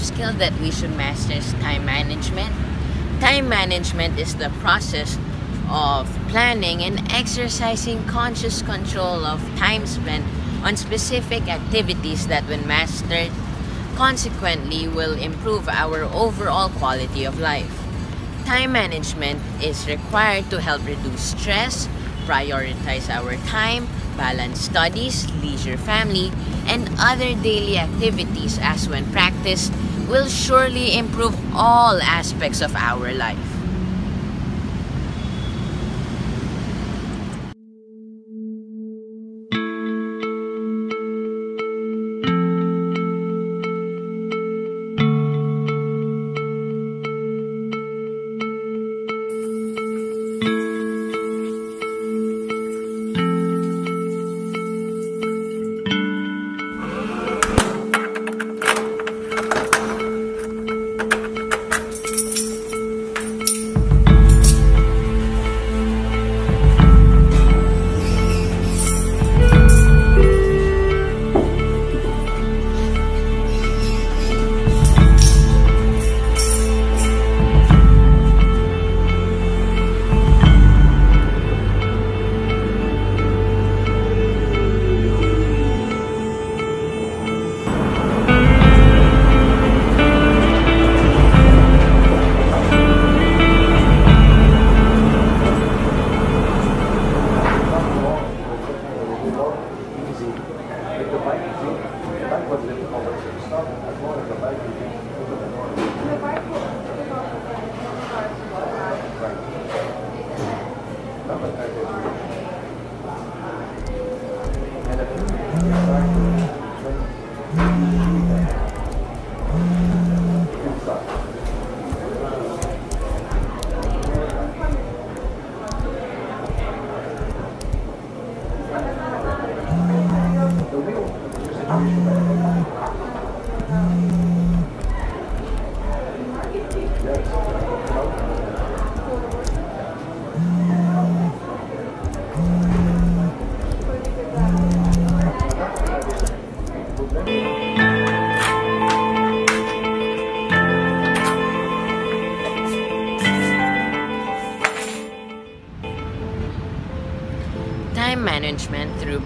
skill that we should master is time management. Time management is the process of planning and exercising conscious control of time spent on specific activities that when mastered consequently will improve our overall quality of life. Time management is required to help reduce stress, prioritize our time, balance studies, leisure family, and other daily activities as when practiced will surely improve all aspects of our life.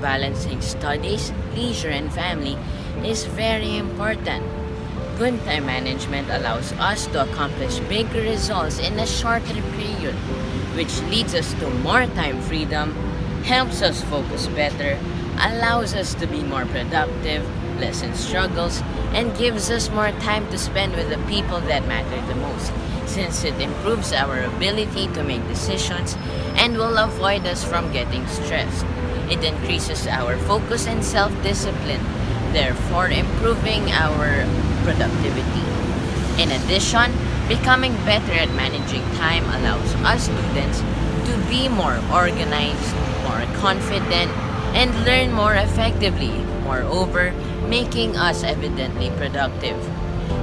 Balancing studies, leisure, and family is very important. Good time management allows us to accomplish big results in a shorter period, which leads us to more time freedom, helps us focus better, allows us to be more productive, lessen struggles, and gives us more time to spend with the people that matter the most, since it improves our ability to make decisions and will avoid us from getting stressed. It increases our focus and self-discipline, therefore improving our productivity. In addition, becoming better at managing time allows us students to be more organized, more confident, and learn more effectively. Moreover, making us evidently productive.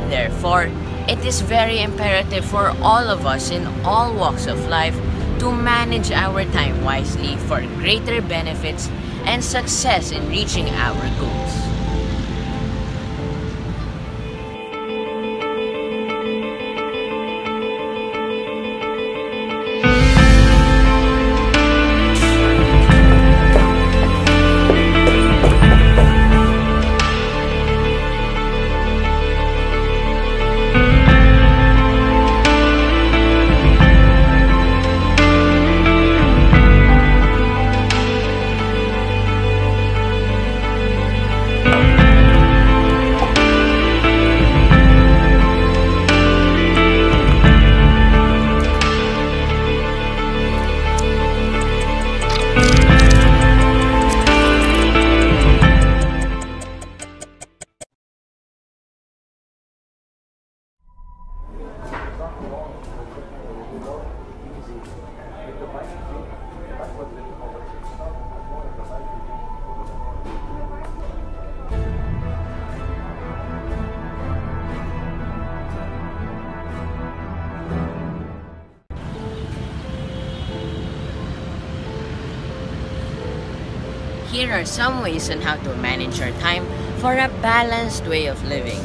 Therefore, it is very imperative for all of us in all walks of life to manage our time wisely for greater benefits and success in reaching our goals. Here are some ways on how to manage our time for a balanced way of living.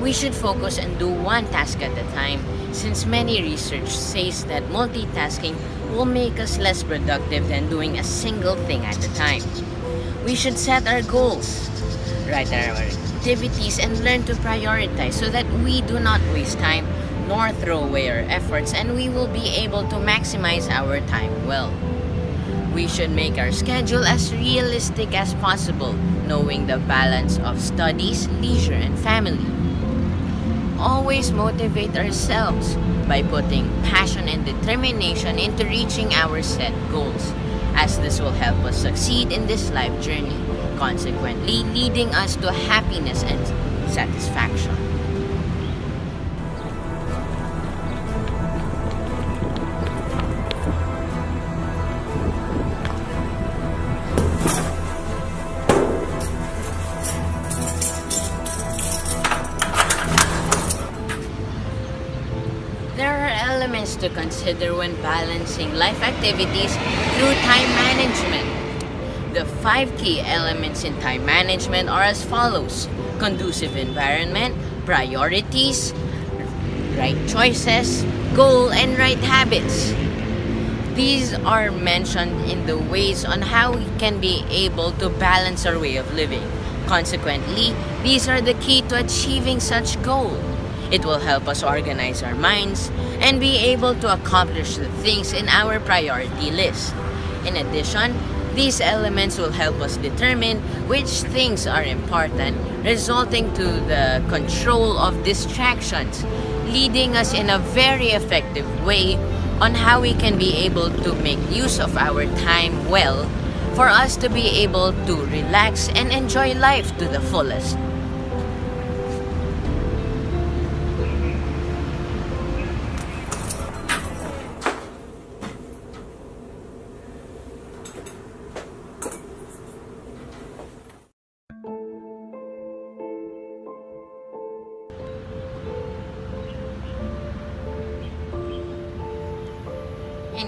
We should focus and do one task at a time since many research says that multitasking will make us less productive than doing a single thing at a time. We should set our goals, write our activities, and learn to prioritize so that we do not waste time nor throw away our efforts and we will be able to maximize our time well. We should make our schedule as realistic as possible, knowing the balance of studies, leisure, and family. Always motivate ourselves by putting passion and determination into reaching our set goals, as this will help us succeed in this life journey, consequently leading us to happiness and satisfaction. Consider when balancing life activities through time management. The five key elements in time management are as follows conducive environment, priorities, right choices, goal, and right habits. These are mentioned in the ways on how we can be able to balance our way of living. Consequently, these are the key to achieving such goal. It will help us organize our minds and be able to accomplish the things in our priority list. In addition, these elements will help us determine which things are important, resulting to the control of distractions, leading us in a very effective way on how we can be able to make use of our time well for us to be able to relax and enjoy life to the fullest.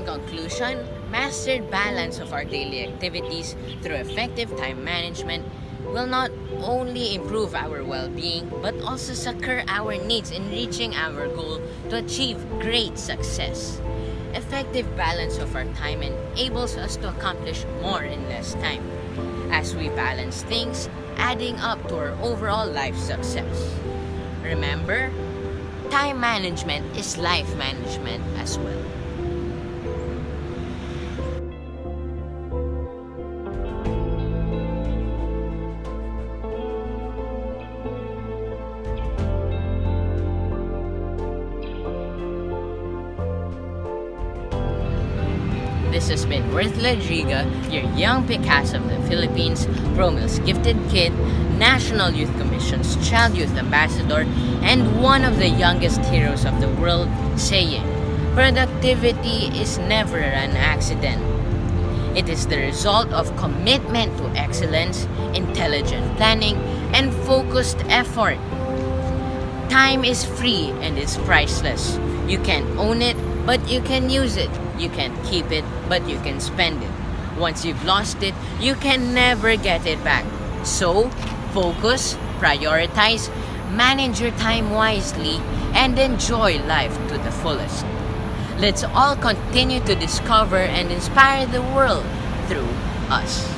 Conclusion, mastered balance of our daily activities through effective time management will not only improve our well-being but also succor our needs in reaching our goal to achieve great success. Effective balance of our time enables us to accomplish more in less time as we balance things, adding up to our overall life success. Remember, time management is life management as well. This has been Worth Lodriga, your young Picasso of the Philippines, Promil's gifted kid, National Youth Commission's Child Youth Ambassador, and one of the youngest heroes of the world, saying, Productivity is never an accident. It is the result of commitment to excellence, intelligent planning, and focused effort. Time is free and is priceless. You can own it, but you can use it. You can keep it, but you can spend it. Once you've lost it, you can never get it back. So, focus, prioritize, manage your time wisely, and enjoy life to the fullest. Let's all continue to discover and inspire the world through us.